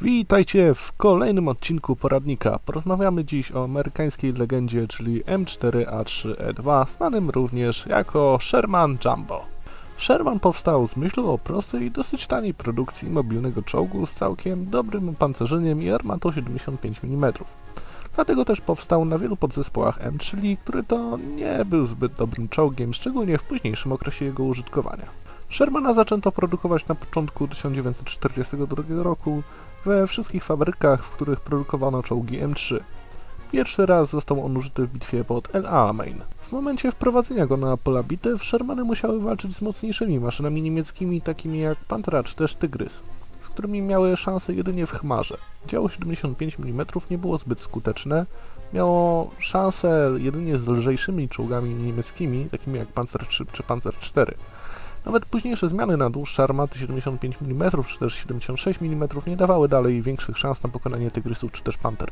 Witajcie w kolejnym odcinku poradnika. Porozmawiamy dziś o amerykańskiej legendzie, czyli M4A3E2, znanym również jako Sherman Jumbo. Sherman powstał z myślą o prostej i dosyć taniej produkcji mobilnego czołgu z całkiem dobrym opancerzeniem i armatą 75 mm. Dlatego też powstał na wielu podzespołach M3 Lee, który to nie był zbyt dobrym czołgiem, szczególnie w późniejszym okresie jego użytkowania. Shermana zaczęto produkować na początku 1942 roku we wszystkich fabrykach, w których produkowano czołgi M3. Pierwszy raz został on użyty w bitwie pod El Alamein. W momencie wprowadzenia go na pola bitew, Shermany musiały walczyć z mocniejszymi maszynami niemieckimi, takimi jak Pantera czy też Tygrys, z którymi miały szanse jedynie w Chmarze. Działo 75 mm nie było zbyt skuteczne, miało szansę jedynie z lżejszymi czołgami niemieckimi, takimi jak Panzer 3 czy Panzer 4. Nawet późniejsze zmiany na dłuższe armaty 75 mm czy też 76 mm nie dawały dalej większych szans na pokonanie Tygrysów czy też Panter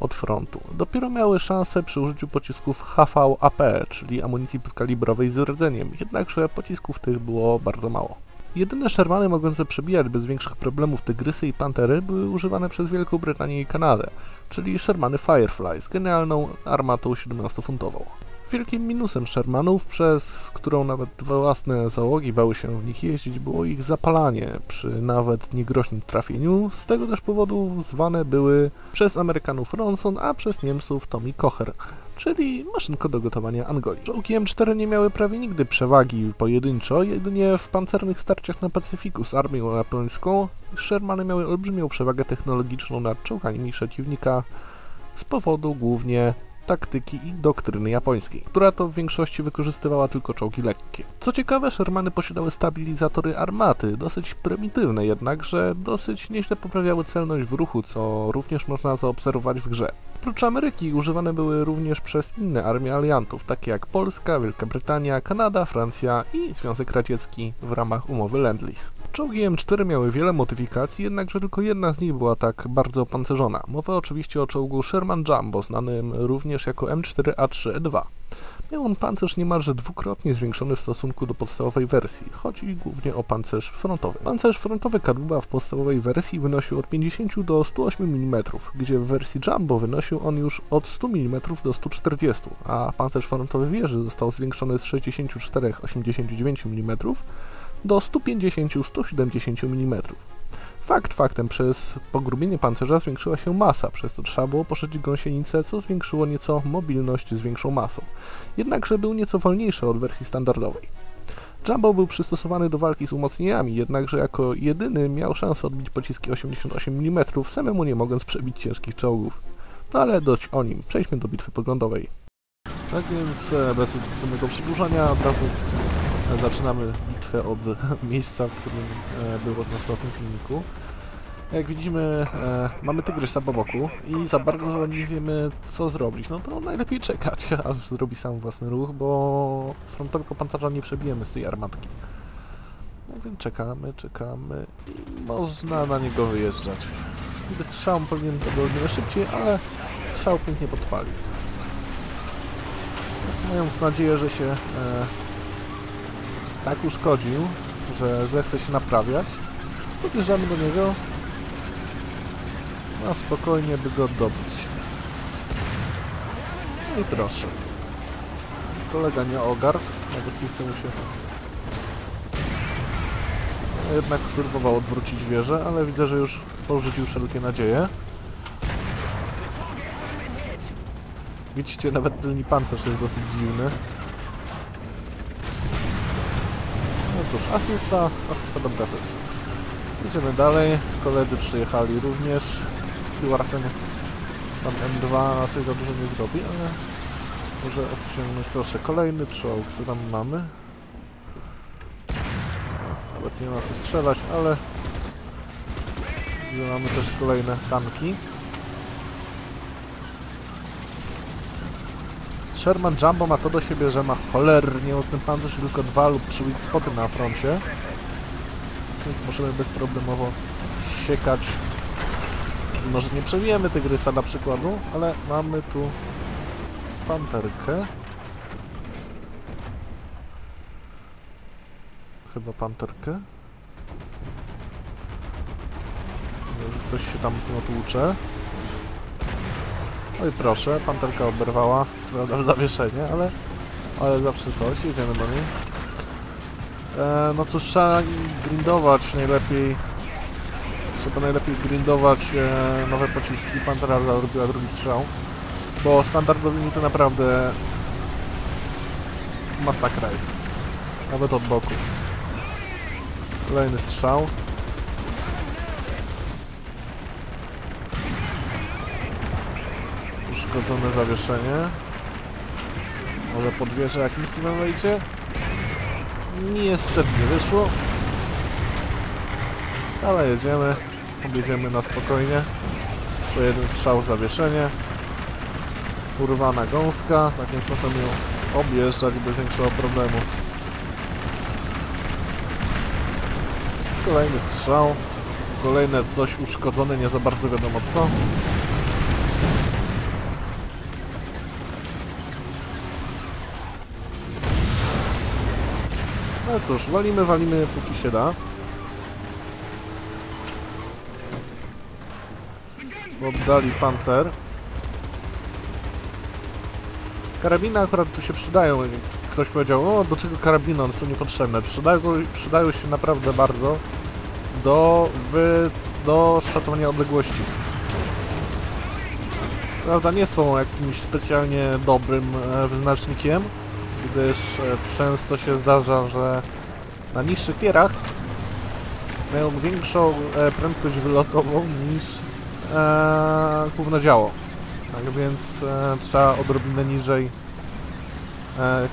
od frontu. Dopiero miały szansę przy użyciu pocisków HVAP, czyli amunicji podkalibrowej z rdzeniem, jednakże pocisków tych było bardzo mało. Jedyne Shermany mogące przebijać bez większych problemów Tygrysy i Pantery były używane przez Wielką Brytanię i Kanadę, czyli Firefly z genialną armatą 17-funtową. Wielkim minusem Shermanów, przez którą nawet własne załogi bały się w nich jeździć, było ich zapalanie przy nawet niegroźnym trafieniu. Z tego też powodu zwane były przez Amerykanów Ronson, a przez Niemców Tommy Kocher, czyli maszynko do gotowania Angoli. Czołgi M4 nie miały prawie nigdy przewagi pojedynczo, jedynie w pancernych starciach na Pacyfiku z armią japońską Shermany miały olbrzymią przewagę technologiczną nad czołgami przeciwnika z powodu głównie taktyki i doktryny japońskiej, która to w większości wykorzystywała tylko czołgi lekkie. Co ciekawe, Shermany posiadały stabilizatory armaty, dosyć prymitywne jednakże dosyć nieźle poprawiały celność w ruchu, co również można zaobserwować w grze. Oprócz Ameryki używane były również przez inne armie aliantów, takie jak Polska, Wielka Brytania, Kanada, Francja i Związek Radziecki w ramach umowy Lend-Lease. Czołgi M4 miały wiele modyfikacji, jednakże tylko jedna z nich była tak bardzo opancerzona. Mowa oczywiście o czołgu Sherman Jumbo, znanym również jako M4A3E2. Miał on pancerz niemalże dwukrotnie zwiększony w stosunku do podstawowej wersji. Chodzi głównie o pancerz frontowy. Pancerz frontowy kadłuba w podstawowej wersji wynosił od 50 do 108 mm, gdzie w wersji Jumbo wynosił on już od 100 mm do 140, a pancerz frontowy wieży został zwiększony z 64-89 mm do 150-170 mm. Fakt faktem, przez pogrubienie pancerza zwiększyła się masa, przez to trzeba było poszerzyć gąsienicę, co zwiększyło nieco mobilność z większą masą. Jednakże był nieco wolniejszy od wersji standardowej. Jumbo był przystosowany do walki z umocnieniami, jednakże jako jedyny miał szansę odbić pociski 88 mm, samemu nie mogąc przebić ciężkich czołgów. No ale dość o nim, przejdźmy do bitwy poglądowej. Tak więc e, bez zbytniego przedłużania od razu zaczynamy bitwę od miejsca, w którym e, było na ostatnim filmiku. Jak widzimy, e, mamy tygrysa po boku i za bardzo nie wiemy co zrobić. No to najlepiej czekać, aż zrobi sam własny ruch, bo frontowego pancerza nie przebijemy z tej armatki. No więc czekamy, czekamy i można na niego wyjeżdżać. Niby strzał powinien było wiele szybciej, ale strzał pięknie podpali. Więc mając nadzieję, że się e, tak uszkodził, że zechce się naprawiać, podjeżdżamy do niego na spokojnie, by go oddobyć. No i proszę. Kolega nie ogarł, nawet nie chce mu się... Jednak próbował odwrócić wieżę, ale widzę, że już porzucił wszelkie nadzieje. Widzicie, nawet tylny pancerz jest dosyć dziwny. No cóż, asysta, asysta dobra rzecz. Idziemy dalej, koledzy przyjechali również. Stewartem tam M2 na coś za dużo nie zrobi, ale może osiągnąć, proszę, kolejny czołg, co tam mamy? Nawet nie ma co strzelać, ale mamy też kolejne tanki. Sherman Jumbo ma to do siebie, że ma cholernie mocny pancerz tylko dwa lub trzy spoty na froncie. Więc możemy bezproblemowo siekać. Może nie przebijemy tygrysa na przykładu, ale mamy tu panterkę. Chyba panterkę. Ktoś się tam z tłucze. Oj proszę, panterka oberwała. Prawda zawieszenie, ale, ale zawsze coś. Jedziemy do niej. E, no cóż, trzeba grindować najlepiej. Trzeba najlepiej grindować e, nowe pociski. Pantera zrobiła drugi strzał. Bo standardowymi to naprawdę masakra jest. Nawet od boku. Kolejny strzał. Uszkodzone zawieszenie. Może podwieże jakimś cudem wejdzie? Niestety nie wyszło. Ale jedziemy. Objedziemy na spokojnie. Jeszcze jeden strzał zawieszenie. Urwana gąska. Takim sposobem ją objeżdżać bez większego problemu. Kolejny strzał. Kolejne coś uszkodzone, nie za bardzo wiadomo co. No cóż, walimy, walimy póki się da. Oddali pancer. Karabiny akurat tu się przydają. Ktoś powiedział, o do czego karabiny, one są niepotrzebne. Przydają, przydają się naprawdę bardzo do, wy, do szacowania odległości. Prawda, nie są jakimś specjalnie dobrym e, wyznacznikiem, gdyż e, często się zdarza, że na niższych tierach mają większą e, prędkość wylotową niż e, główne działo. Tak więc trzeba odrobinę niżej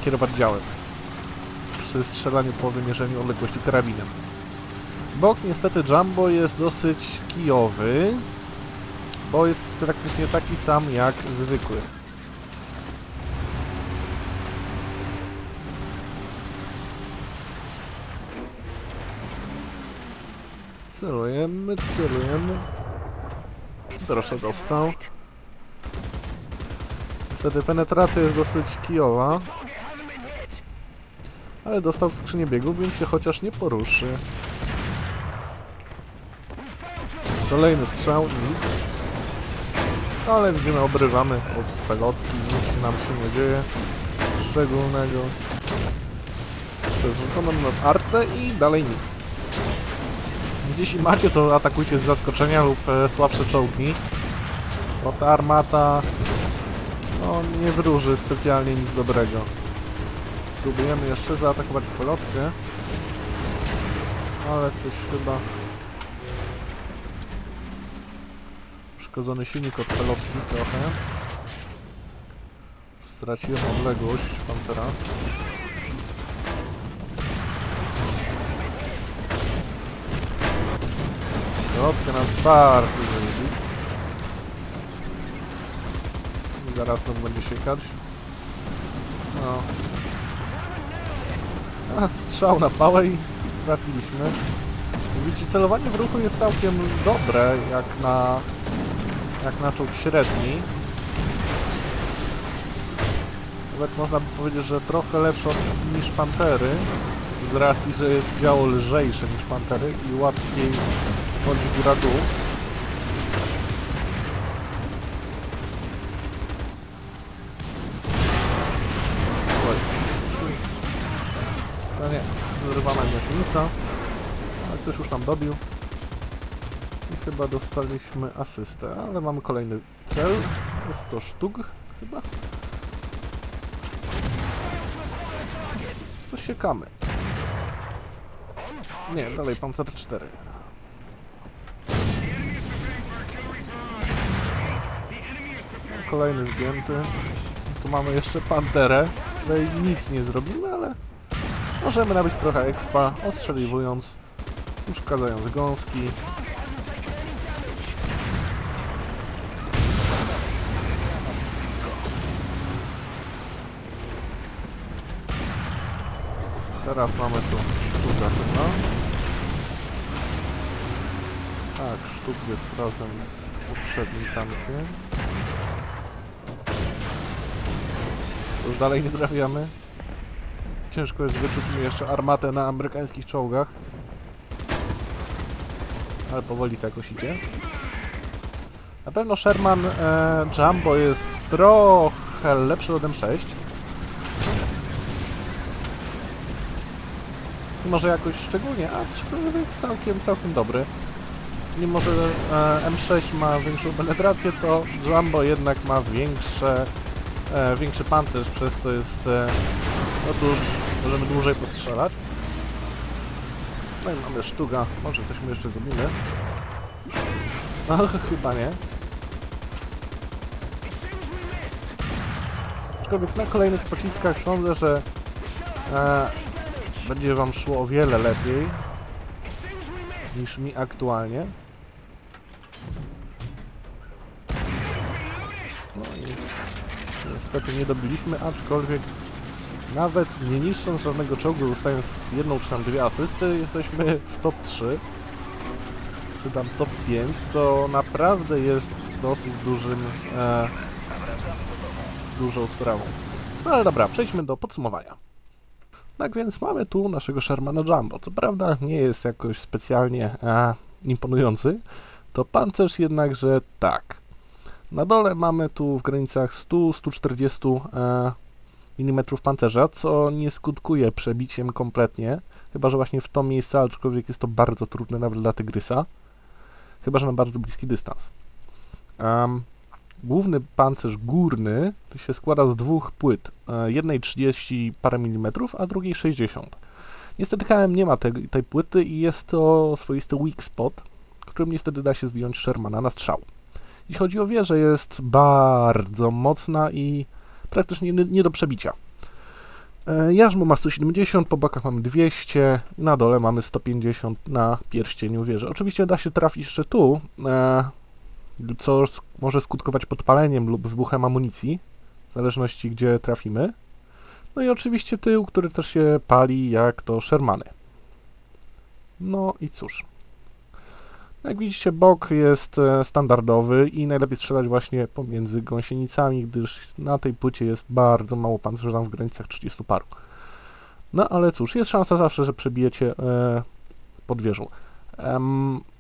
kierować działem przy strzelaniu po wymierzeniu odległości karabinem. Bok niestety Jumbo jest dosyć kijowy, bo jest praktycznie taki sam jak zwykły. Celujemy, celujemy. Proszę, dostał. Niestety penetracja jest dosyć kijowa. Ale dostał w skrzynię biegu, więc się chociaż nie poruszy. Kolejny strzał, nic. Ale widzimy, obrywamy od pelotki, nic nam się nie dzieje szczególnego. Przerzucono na nas artę i dalej nic. Jeśli macie, to atakujcie z zaskoczenia lub e, słabsze czołgi. Bo ta armata no, nie wróży specjalnie nic dobrego. Próbujemy jeszcze zaatakować pelotkę. Ale coś chyba... Uszkodzony silnik od pelotki trochę. Straciłem odległość pancera. Pelotkę nas bardzo lubi. Zaraz nas będzie siekać. No. A, strzał na pałę i trafiliśmy. Widzicie, celowanie w ruchu jest całkiem dobre, jak na jak na czołg średni. Nawet można by powiedzieć, że trochę lepsze niż Pantery, z racji, że jest działo lżejsze niż Pantery i łatwiej chodzi góra-dół. Oj, No nie, zrywana gąsienica, ale ktoś już tam dobił. I chyba dostaliśmy asystę, ale mamy kolejny cel. Jest to sztuk chyba. To siekamy. Nie, dalej pancer 4. Kolejny zdjęty. Tu mamy jeszcze panterę, której nic nie zrobimy, ale możemy nabyć trochę expa, ostrzeliwując, uszkadzając gąski. Teraz mamy tu sztuka chyba. Tak, sztuk jest razem z poprzednim tankiem. Już dalej nie trafiamy. Ciężko jest wyczuć mi jeszcze armatę na amerykańskich czołgach. ale powoli to jakoś idzie. Na pewno Sherman e, Jumbo jest trochę lepszy od M6. I może jakoś szczególnie, aczkolwiek całkiem, całkiem dobry. Mimo, że e, M6 ma większą penetrację, to Jumbo jednak ma większe, e, większy pancerz, przez co jest... E, otóż możemy dłużej postrzelać. No i mamy sztuga, może coś mu jeszcze zrobimy. No, chyba nie. Aczkolwiek na kolejnych pociskach sądzę, że e, będzie wam szło o wiele lepiej niż mi aktualnie. Niestety nie dobiliśmy, aczkolwiek nawet nie niszcząc żadnego czołgu, zostając jedną czy tam dwie asysty, jesteśmy w top 3 czy tam top 5, co naprawdę jest dosyć dużym e, dużą sprawą. No ale dobra, przejdźmy do podsumowania. Tak więc mamy tu naszego Shermana Jumbo. Co prawda nie jest jakoś specjalnie e, imponujący, to pancerz jednakże tak. Na dole mamy tu w granicach 100-140 e, mm pancerza, co nie skutkuje przebiciem kompletnie, chyba że właśnie w to miejsce, aczkolwiek jest to bardzo trudne nawet dla Tygrysa, chyba że na bardzo bliski dystans. Um, Główny pancerz górny się składa z dwóch płyt, e, jednej 30 parę milimetrów, a drugiej 60. Niestety KM nie ma tej, płyty i jest to swoisty weak spot, którym niestety da się zdjąć Shermana na strzał. Jeśli chodzi o wieżę, jest bardzo mocna i praktycznie nie, do przebicia. E, jarzmo ma 170, po bokach mamy 200, na dole mamy 150 na pierścieniu wieży. Oczywiście da się trafić jeszcze tu, e, co może skutkować podpaleniem lub wybuchem amunicji, w zależności gdzie trafimy. No i oczywiście tył, który też się pali jak to Shermany. No i cóż. Jak widzicie, bok jest e, standardowy i najlepiej strzelać właśnie pomiędzy gąsienicami, gdyż na tej płycie jest bardzo mało pancerza w granicach 30 paru. No ale cóż, jest szansa zawsze, że przebijecie e, pod wieżą.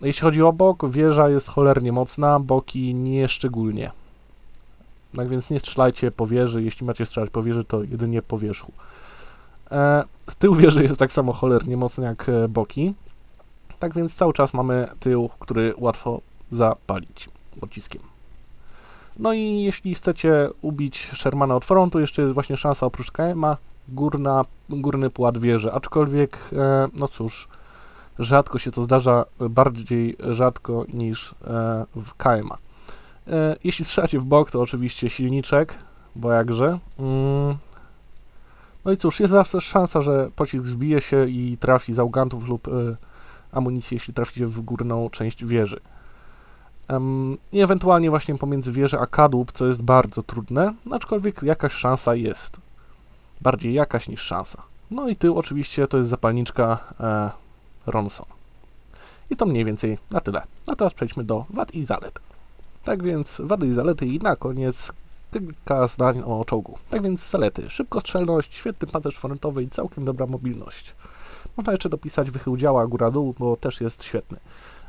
Jeśli chodzi o bok, wieża jest cholernie mocna, boki nie szczególnie. Tak więc nie strzelajcie po wieży, jeśli macie strzelać po wieży, to jedynie po wierzchu. E, tył wieży jest tak samo cholernie mocny jak e, boki. Tak więc cały czas mamy tył, który łatwo zapalić pociskiem. No i jeśli chcecie ubić Shermana od frontu, jeszcze jest właśnie szansa oprócz KM-a, górna, górny płat wieży, aczkolwiek, e, no cóż, rzadko się to zdarza, bardziej rzadko niż e, w KMA. E, jeśli strzelacie w bok, to oczywiście silniczek, bo jakże. Mm. No i cóż, jest zawsze szansa, że pocisk zbije się i trafi zaugantów lub y, amunicję, jeśli traficie w górną część wieży. I ewentualnie właśnie pomiędzy wieżę a kadłub, co jest bardzo trudne, aczkolwiek jakaś szansa jest. Bardziej jakaś niż szansa. No i tył oczywiście to jest zapalniczka e, Ronson. I to mniej więcej na tyle. A teraz przejdźmy do wad i zalet. Tak więc wady i zalety i na koniec kilka zdań o czołgu. Tak więc zalety. Szybkostrzelność, świetny pancerz frontowy i całkiem dobra mobilność. Można jeszcze dopisać wychył działa góra-dół, bo też jest świetny.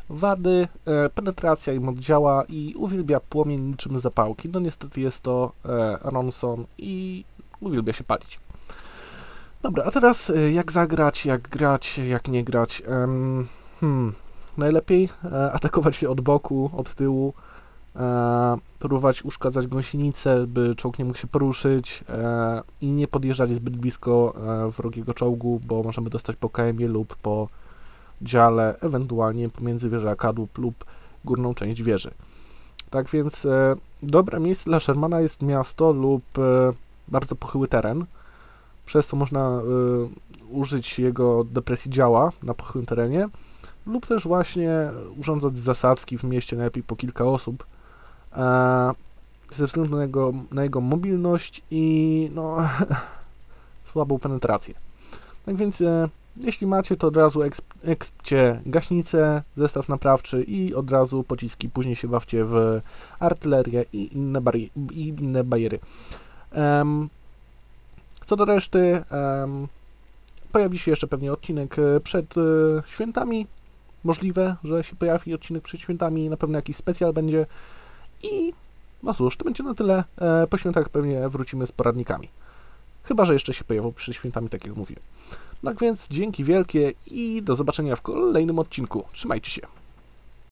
Wady, e, penetracja im oddziała i uwielbia płomień niczym zapałki. No niestety jest to e, Ronson i uwielbia się palić. Dobra, a teraz y, jak zagrać, jak grać, jak nie grać. Um, hmm, najlepiej e, atakować się od boku, od tyłu, e, próbować uszkadzać gąsienicę, by czołg nie mógł się poruszyć e, i nie podjeżdżać zbyt blisko e, wrogiego czołgu, bo możemy dostać po km lub po dziale, ewentualnie pomiędzy wieżą a kadłub lub górną część wieży. Tak więc e, dobre miejsce dla Shermana jest miasto lub e, bardzo pochyły teren, przez co można y, użyć jego depresji działa na pochyłym terenie, lub też właśnie urządzać zasadzki w mieście najlepiej po kilka osób, ze względu na jego, na jego mobilność i no, słabą penetrację. Tak więc e, jeśli macie, to od razu eksp, ekspcie gaśnicę, zestaw naprawczy i od razu pociski. Później się bawcie w artylerię i inne, bari- i inne bariery. Um, co do reszty, um, pojawi się jeszcze pewnie odcinek e, przed e, świętami, możliwe, że się pojawi odcinek przed świętami, na pewno jakiś specjal będzie i no cóż, to będzie na tyle. E, po świętach pewnie wrócimy z poradnikami. Chyba, że jeszcze się pojawią przed świętami, tak jak mówiłem. Tak więc dzięki wielkie i do zobaczenia w kolejnym odcinku. Trzymajcie się.